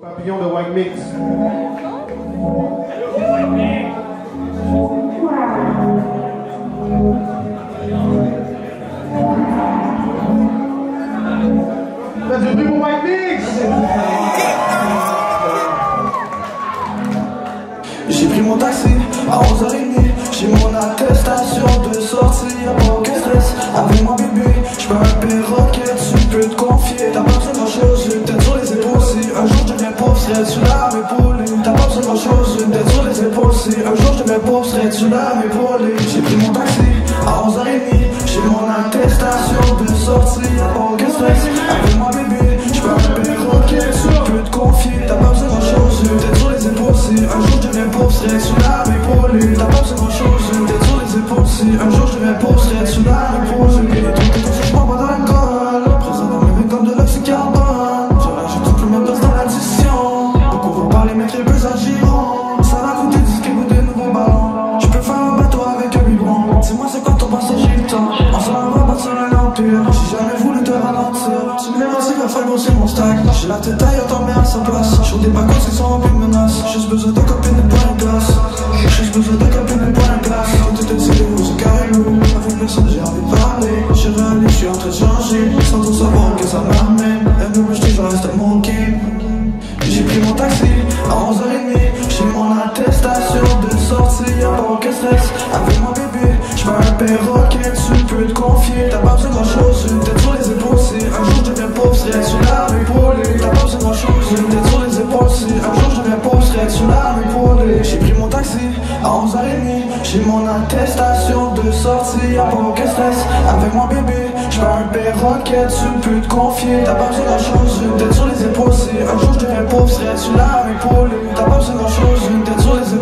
Papillon de White Mix. White Mix! Chose, une tête sur les épaules Si un jour je deviens pauvre, serais-tu là à T'as pas besoin de grand chose, une tête sur les épaules Si un jour je deviens pauvre, serais-tu là à J'ai pris mon taxi à 11h30 J'ai mon attestation de sortie aucun stress avec mon bébé J'peux un perroquet, tu peux te confier. T'as pas besoin de grand chose, une tête sur les épaules Si un jour je deviens pauvre, serais-tu là à T'as pas besoin de grand chose, une tête sur les épaules Si un jour je deviens pauvre, serais-tu là à Tu peux faire un bateau avec un biberon. Dis-moi c'est quoi ton passé, j'ai le temps empire J'ai jamais voulu te ralentir. Tu me aussi, va faire mon stack. J'ai la tête ailleurs, t'en mets à sa place J'suis des vacances qui sont remplis de menaces. Juste besoin de copines de points de glace. Juste besoin de copines et de points de glace. Tout était c'est lourd, c'est carré Avec personne j'ai envie de parler. J'ai réalisé, j'suis en train de changer Sans tout savoir que ça m'amène perroquet, tu peux te confier. T'as pas besoin de grand chose, une tête sur les épaules Si un jour je deviens pauvre, serais-tu là à m'épauler T'as pas besoin de grand chose, une tête sur les épaules Si un jour je deviens pauvre, serais-tu là à m'épauler J'ai pris mon taxi à 11h30 J'ai mon attestation de sortie Y'a pas aucun stress. Avec mon bébé J'veux un perroquet, tu peux te confier. T'as pas besoin de grand chose, une tête sur les épaules Si un jour je deviens pauvre, serais-tu là à m'épauler T'as pas besoin de grand chose, une tête sur les épaules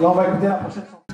Là, on va écouter la prochaine chanson.